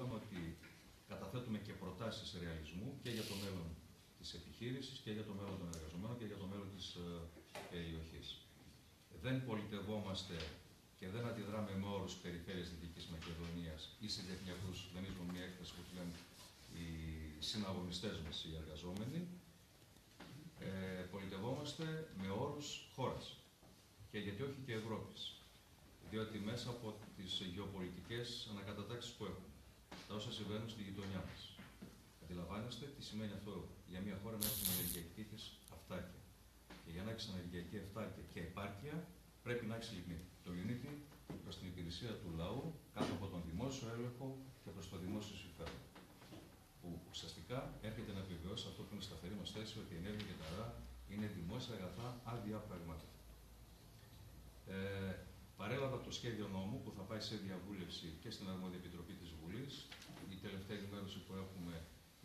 είπαμε ότι καταθέτουμε και προτάσεις ρεαλισμού και για το μέλλον της επιχείρησης και για το μέλλον των εργαζομένων και για το μέλλον της ε, περιοχής. Δεν πολιτευόμαστε και δεν αντιδράμε με όρους περιφέρειας Δυτικής Μακεδονίας ή συνδεθμιακούς, δεν έχουμε μια έκθεση που λένε οι συναγωνιστές μας, οι εργαζόμενοι. Ε, πολιτευόμαστε με όρους χώρας και γιατί όχι και Ευρώπης. Διότι μέσα από τις γεωπολιτικές ανακατατάξεις που έχουμε, τα όσα συμβαίνουν στη γειτονιά μας, αντιλαμβάνεστε τι σημαίνει αυτό για μια χώρα να έχει την ενεργειακή της αυτάρκεια. Και για να έχει ενεργειακή αυτάρκεια και επάρκεια, πρέπει να έχεις λιγνίτη. Το λιγνίτη προς την υπηρεσία του λαού, κάτω από τον δημόσιο έλεγχο και προς το δημόσιο συμφέρον. Που ουσιαστικά έρχεται να επιβεβαιώσει αυτό που είναι σταθερή μας θέση, ότι η ενέργεια και τα ΡΑ είναι δημόσια αγαθά αδιαπραγμάτευτα. Ε, παρέλαβα το σχέδιο νόμου που θα πάει σε διαβούλευση και στην Αρμόδια Επιτροπή της Βουλής. Η τελευταία ενημέρωση που έχουμε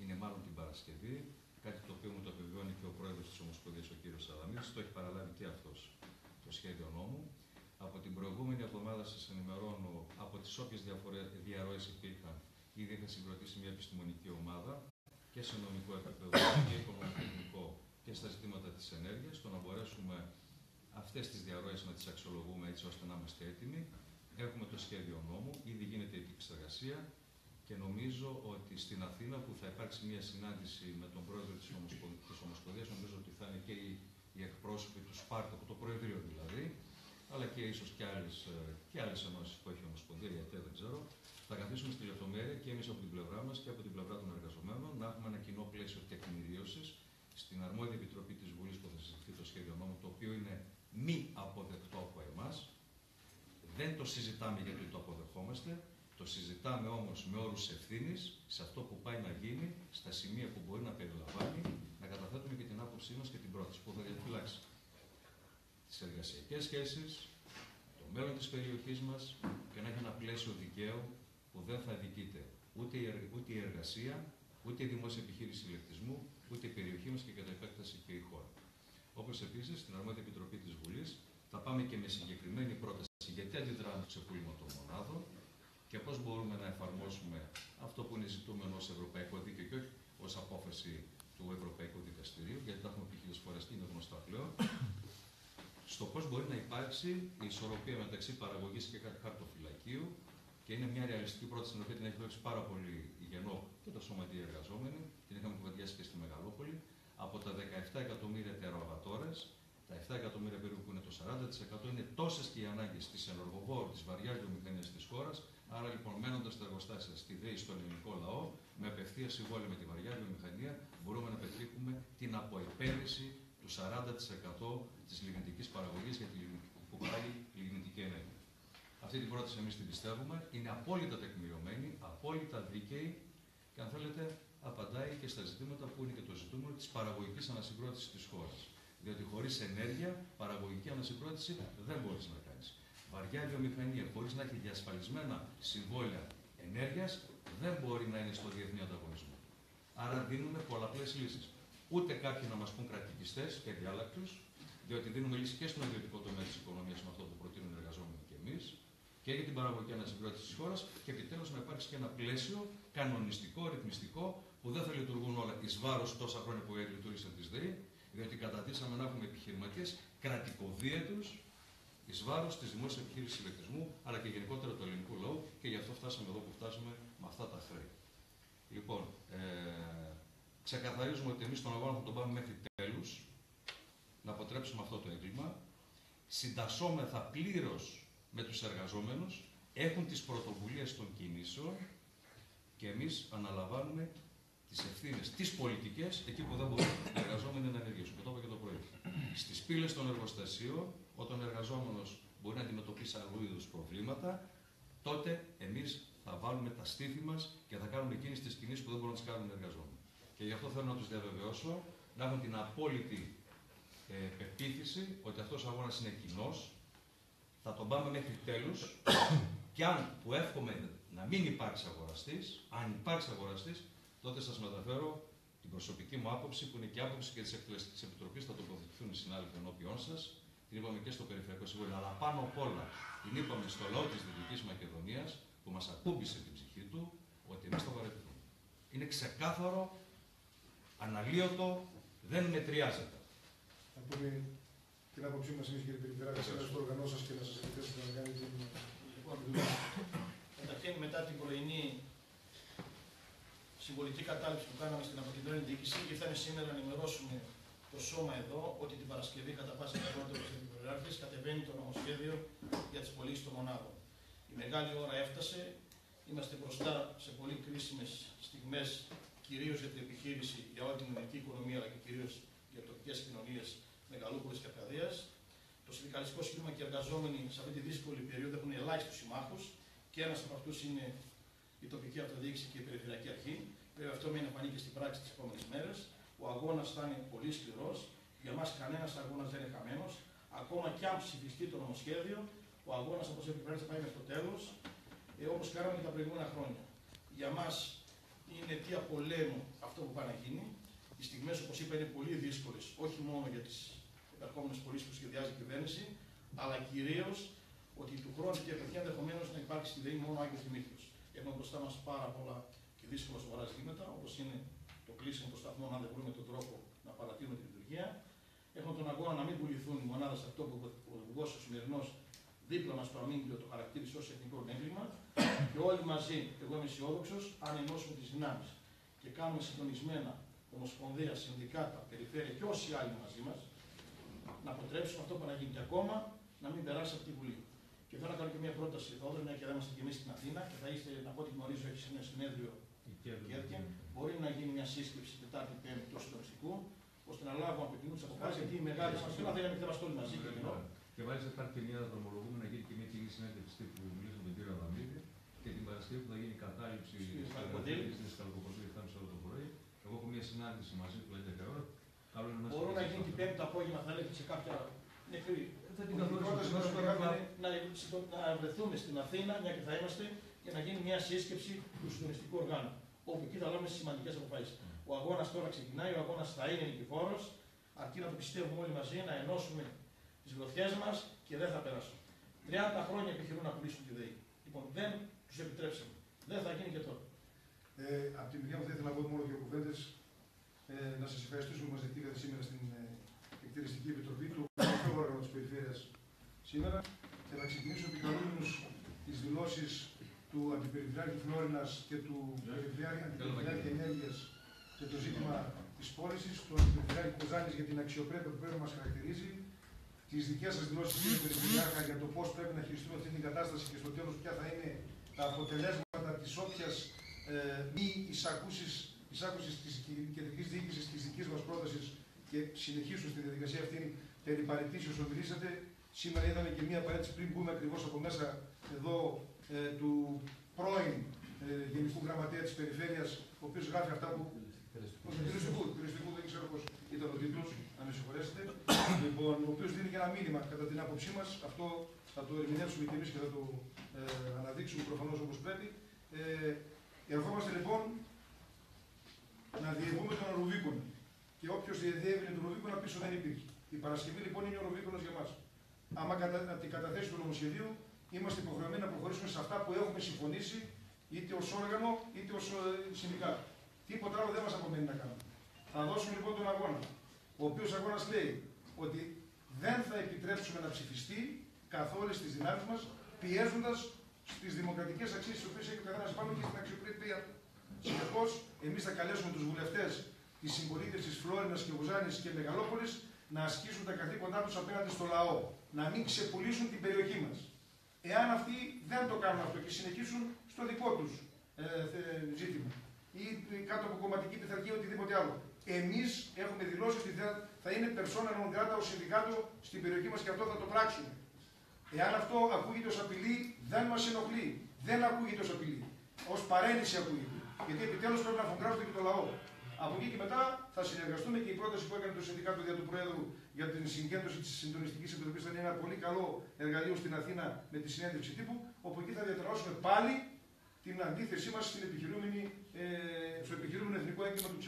είναι μάλλον την Παρασκευή. Κάτι το οποίο μου το επιβεβαιώνει και ο πρόεδρος της Ομοσπονδίας, ο κ. Σαλαμίδη. Το έχει παραλάβει και αυτός το σχέδιο νόμου. Από την προηγούμενη εβδομάδα σας ενημερώνω από τις όποιες διαρροές υπήρχαν. Ήδη είχα συγκροτήσει μια επιστημονική ομάδα και σε νομικό επίπεδο και οικονομικό και στα ζητήματα της ενέργειας, το να μπορέσουμε αυτές τις διαρροές να τις αξιολογούμε έτσι ώστε να είμαστε έτοιμοι. Έχουμε το σχέδιο νόμου, ήδη γίνεται η επεξεργασία και νομίζω ότι στην Αθήνα που θα υπάρξει μια συνάντηση με τον πρόεδρο της Ομοσπονδίας, νομίζω ότι θα είναι και οι, οι εκπρόσωποι του Σπάρτα, από το Προεδρείο δηλαδή, αλλά και ίσως και άλλες και άλλες ενώσει που έχει η Ομοσπονδία, γιατί δεν ξέρω, θα καθίσουμε στη λεπτομέρεια και εμείς από την πλευρά μας και από την πλευρά των εργαζομένων να έχουμε ένα κοινό πλαίσιο τεκμηρίωσης στην αρμόδια επιτροπή της Βουλής που θα συζητηθεί το σχέδιο νόμου, το οποίο είναι μη αποδεκτό από εμά. Δεν το συζητάμε γιατί το αποδεχόμαστε, το συζητάμε όμως με όρους ευθύνης σε αυτό που πάει να γίνει, στα σημεία που μπορεί να περιλαμβάνει, να καταθέτουμε και την άποψή μας και την πρόταση που θα διαφυλάξει τις εργασιακές σχέσεις, το μέλλον της περιοχής μας και να έχει ένα πλαίσιο δικαίου που δεν θα δικείται ούτε η, ούτε η εργασία, ούτε η δημόσια επιχείρηση ηλεκτρισμού, ούτε η περιοχή μας και κατά επέκταση και η χώρα. Όπως επίσης στην αρμόδια επιτροπή της Βουλής θα πάμε και με συγκεκριμένη πρόταση γιατί αντιδράμε στο ξεπούλημα των μονάδων και πώς μπορούμε να εφαρμόσουμε αυτό που είναι ζητούμενο ως Ευρωπαϊκό Δίκαιο και όχι ως απόφαση του Ευρωπαϊκού Δικαστηρίου, γιατί τα έχουμε πει χίλιες φορές και είναι γνωστά πλέον, στο πώς μπορεί να υπάρξει η ισορροπία μεταξύ παραγωγής και χαρτοφυλακίου και είναι μια ρεαλιστική πρόταση την οποία την έχει δώσει πάρα πολύ η Γενό και το Σωματείο Εργαζόμενοι, την είχαμε κουβεντιάσει και στη Μεγαλόπολη, από τα 17 εκατομμύρια τεροβατόρε, τα 7 εκατομμύρια περίπου που είναι το 40% είναι τόσες και οι ανάγκες της ενεργοβόρου, της βαριάς βιομηχανίας της χώρας. Άρα λοιπόν, μένοντας τα εργοστάσια στη ΔΕΗ στον ελληνικό λαό, με απευθεία συμβόλαια με τη βαριά βιομηχανία, μπορούμε να πετύχουμε την αποεπένδυση του 40% της λιγνητικής παραγωγής για τη που παράγει λιγνητική ενέργεια. Αυτή την πρόταση εμείς την πιστεύουμε, είναι απόλυτα τεκμηριωμένη, απόλυτα δίκαιη και αν θέλετε απαντάει και στα ζητήματα που είναι και το ζητούμενο της παραγωγικής ανασυγκρότησης της χώρας. Διότι χωρίς ενέργεια, παραγωγική ανασυγκρότηση δεν μπορείς να κάνεις. Βαριά βιομηχανία, χωρίς να έχει διασφαλισμένα συμβόλαια ενέργειας, δεν μπορεί να είναι στο διεθνή ανταγωνισμό. Άρα δίνουμε πολλαπλές λύσεις. Ούτε κάποιοι να μας πούν κρατικιστές και διάλακτου, διότι δίνουμε λύσεις και στον ιδιωτικό τομέα της οικονομίας με αυτό που προτείνουν οι εργαζόμενοι και εμείς, και για την παραγωγική ανασυγκρότηση της χώρας και επιτέλους να υπάρξει και ένα πλαίσιο κανονιστικό, ρυθμιστικό, που δεν θα λειτουργούν όλα εις βάρος τόσα χρόνια που λειτουργήσαν της ΔΕΗ, διότι καταδύσαμε να έχουμε επιχειρηματίες κρατικοδίαιτου εις βάρος της δημόσιας επιχείρησης ηλεκτρισμού, αλλά και γενικότερα του ελληνικού λαού και γι' αυτό φτάσαμε εδώ που φτάσαμε με αυτά τα χρέη. Λοιπόν, ε, ξεκαθαρίζουμε ότι εμείς τον αγώνα θα τον πάμε μέχρι τέλους, να αποτρέψουμε αυτό το έγκλημα. Συντασσόμεθα πλήρως με τους εργαζόμενους, έχουν τις πρωτοβουλίες των κινήσεων και εμείς αναλαμβάνουμε τις ευθύνες, τι πολιτικέ, εκεί που δεν μπορούν οι εργαζόμενοι να ενεργήσουν. Και το είπα και το πρωί. Στις πύλες των εργοστασίων, όταν ο εργαζόμενος μπορεί να αντιμετωπίσει άλλου είδους προβλήματα, τότε εμείς θα βάλουμε τα στήθη μας και θα κάνουμε εκείνες τις κινήσεις που δεν μπορούν να τις κάνουν οι εργαζόμενοι. Και γι' αυτό θέλω να τους διαβεβαιώσω να έχουν την απόλυτη ε, πεποίθηση ότι αυτός ο αγώνας είναι κοινός. Θα τον πάμε μέχρι τέλους. και αν που εύχομαι να μην υπάρξει αγοραστής, αν υπάρξει αγοραστής, τότε σας μεταφέρω την προσωπική μου άποψη, που είναι και άποψη και της Εκτελεστικής Επιτροπής, θα τοποθετηθούν οι συνάδελφοι ενώπιον σας. Την είπαμε και στο Περιφερειακό Συμβούλιο, αλλά πάνω απ' όλα την είπαμε στο λαό της Δυτικής Μακεδονίας, που μας ακούμπησε την ψυχή του, ότι εμείς θα παραιτηθούμε. Είναι ξεκάθαρο, αναλύωτο, δεν μετριάζεται. Να πούμε την άποψή μας εμείς κύριε Περιφερειακή, σε στο οργανό σας και να σας επιτρέψουμε να κάνετε την. Λοιπόν, καταρχήν μετά την πρωινή συμβολική κατάληψη που κάναμε στην αποκεντρωμένη διοίκηση, ήρθαμε σήμερα να ενημερώσουμε το σώμα εδώ ότι την Παρασκευή κατά πάσα πιθανότητα ο Περιφερειάρχη κατεβαίνει το νομοσχέδιο για τις πωλήσεις των μονάδων. Η μεγάλη ώρα έφτασε. Είμαστε μπροστά σε πολύ κρίσιμες στιγμές, κυρίως για την επιχείρηση, για όλη την ελληνική οικονομία, αλλά και κυρίως για τοπικές κοινωνίες Μεγαλούπολης και Αρκαδία. Το συνδικαλιστικό σχήμα και οι εργαζόμενοι σε αυτή τη δύσκολη περίοδο έχουν ελάχιστους συμμάχους και ένας από αυτούς είναι η τοπική αυτοδιοίκηση και η περιφερειακή αρχή. Βέβαια αυτό μένει φανεί και στην πράξη τις επόμενες μέρες. Ο αγώνας θα είναι πολύ σκληρός. Για μας κανένας αγώνας δεν είναι χαμένος. Ακόμα κι αν ψηφιστεί το νομοσχέδιο, ο αγώνας όπως πρέπει θα πάει μέχρι το τέλος, ε, όπως κάναμε και τα προηγούμενα χρόνια. Για μας είναι αιτία πολέμου αυτό που πάει να γίνει. Οι στιγμές, όπως είπα, είναι πολύ δύσκολες, όχι μόνο για τις επερχόμενες πωλήσεις που σχεδιάζει η κυβέρνηση, αλλά κυρίως ότι του χρόνου και απευθεία ενδεχομένως να υπάρξει στη ΔΕΗ μόνο Άγιος Δημήτριο. Έχουμε μπροστά μας πάρα πολλά και δύσκολα σοβαρά ζητήματα, όπως είναι το κλείσιμο των σταθμών, αν δεν βρούμε τον τρόπο να παρατείνουμε τη λειτουργία. Έχουμε τον αγώνα να μην πουληθούν οι μονάδες αυτό που ο Υπουργός ο σημερινός δίπλα μας παραμείνει το χαρακτήρισε ως εθνικό έγκλημα. Και όλοι μαζί, εγώ είμαι αισιόδοξος, αν ενώσουμε τις δυνάμεις και κάνουμε συντονισμένα Ομοσπονδία, Συνδικάτα, Περιφέρεια και όσοι άλλοι μαζί μας, να αποτρέψουμε αυτό που να γίνει και ακόμα να μην περάσει από τη Βουλή. Και θέλω να κάνω και μια πρόταση εδώ, μια και δεν είμαστε και εμείς στην Αθήνα και θα είστε, από ό,τι γνωρίζω, έχεις ένα συνέδριο Κέρκεν. Μπορεί να γίνει μια σύσκεψη Τετάρτη Πέμπτη του συντονιστικού, ώστε να λάβουμε από κοινού τις αποφάσεις. Γιατί οι μεγάλες μας θέλω να θέλουμε να όλοι μαζί. Και μάλιστα υπάρχει και μια δρομολογούμε να γίνει και μια κοινή συνέντευξη τύπου που μιλήσαμε με τον κύριο Αδαμίδη και την Παρασκευή που θα γίνει κατάληψη της Καλκοποδίλη θα είναι το πρωί. Εγώ έχω μια συνάντηση μαζί του 11 ώρα. Μπορούν να γίνει την Πέμπτη απόγευμα, θα λέγεται σε κάποια νεκρή θα την καθορίσουμε. Να, να βρεθούμε στην Αθήνα, μια και θα είμαστε, για να γίνει μια σύσκεψη του συντονιστικού οργάνου. Όπου εκεί θα λάβουμε σημαντικές αποφάσεις. Ο αγώνας τώρα ξεκινάει, ο αγώνας θα είναι νικηφόρος, αρκεί να το πιστεύουμε όλοι μαζί, να ενώσουμε τις γροθιές μας και δεν θα περάσουν. 30 χρόνια επιχειρούν να πουλήσουν τη ΔΕΗ. Λοιπόν, δεν τους επιτρέψαμε. Δεν θα γίνει και τώρα. Ε, από την μεριά μου θα ήθελα να πω μόνο δύο κουβέντες. Ε, να σας ευχαριστήσουμε που μας δεχτήκατε σήμερα στην ε, εκτελεστική επιτροπή του όργανο της περιφέρειας σήμερα και θα ξεκινήσω επικαλούμενος τις δηλώσεις του Αντιπεριφερειάρχη Φλόρινα και του Περιφερειάρχη Ενέργειας και το ζήτημα της πώλησης, του Αντιπεριφερειάρχη Κοζάνη για την αξιοπρέπεια που πρέπει να μας χαρακτηρίζει, τις δικές σας δηλώσεις, κύριε Περιφερειάρχα, για το πώς πρέπει να χειριστούμε αυτή την κατάσταση και στο τέλος ποια θα είναι τα αποτελέσματα της όποιας ε, μη εισάκουσης της κεντρικής διοίκησης της δικής μας πρότασης και συνεχίσουν στη διαδικασία αυτή περί παρετήσεως μιλήσατε. Σήμερα είδαμε και μία παρέτηση πριν μπούμε ακριβώς από μέσα εδώ ε, του πρώην ε, Γενικού Γραμματέα της Περιφέρειας, ο οποίος γράφει αυτά που. Του τουριστικού, δεν ξέρω πώς ήταν ο τίτλος, να με συγχωρέσετε. Λοιπόν, ο οποίος δίνει και ένα μήνυμα κατά την άποψή μας. Αυτό θα το ερμηνεύσουμε και εμείς και θα το ε, αναδείξουμε προφανώς όπως πρέπει. Ε, ερχόμαστε λοιπόν να διηγούμε τον Ρουβίκον. Και όποιος διεδιεύει τον Ρουβίκον πίσω δεν υπήρχε. Η Παρασκευή λοιπόν είναι ο Ρουβίκονο για μας. Άμα κατα... την καταθέσει του νομοσχεδίου, είμαστε υποχρεωμένοι να προχωρήσουμε σε αυτά που έχουμε συμφωνήσει, είτε ως όργανο είτε ως ε, συνδικάτο. Τίποτα άλλο δεν μας απομένει να κάνουμε. Θα δώσουμε λοιπόν τον αγώνα. Ο οποίος αγώνας λέει ότι δεν θα επιτρέψουμε να ψηφιστεί καθ' όλες τις δυνάμεις μας, πιέζοντας στις δημοκρατικές αξίες τις οποίες έχει ο καθένας πάνω και στην αξιοπρέπεια. Συνεπώς, εμείς θα καλέσουμε τους βουλευτές της συμπολίτευση Φλόρινας και Βουζάνης και Μεγαλόπολης να ασκήσουν τα καθήκοντά τους απέναντι στο λαό. Να μην ξεπουλήσουν την περιοχή μας. Εάν αυτοί δεν το κάνουν αυτό και συνεχίσουν στο δικό τους ε, ζήτημα ή κάτω από κομματική πειθαρχία ή οτιδήποτε άλλο. Εμείς έχουμε δηλώσει ότι θα είναι persona non grata ω συνδικάτο στην περιοχή μας και αυτό θα το πράξουμε. Εάν αυτό ακούγεται ως απειλή, δεν μας ενοχλεί. Δεν ακούγεται ως απειλή. Ω παρέννηση ακούγεται. Γιατί επιτέλους πρέπει να φωνγκράζονται και το λαό. Από εκεί και μετά θα συνεργαστούμε και η πρόταση που έκανε το Συνδικάτο δια του Προέδρου για την συγκέντρωση της Συντονιστικής Επιτροπής θα είναι ένα πολύ καλό εργαλείο στην Αθήνα με τη συνέντευξη τύπου, όπου εκεί θα διατρανώσουμε πάλι την αντίθεσή μας ε, στο επιχειρούμενο εθνικό έγκλημα του